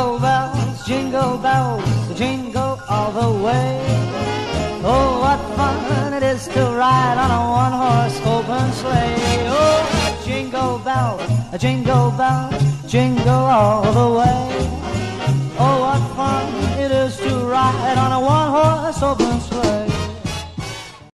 Jingle bells, jingle bells, jingle all the way. Oh, what fun it is to ride on a one-horse open sleigh. Oh, jingle bells, jingle bells, jingle all the way. Oh, what fun it is to ride on a one-horse open sleigh.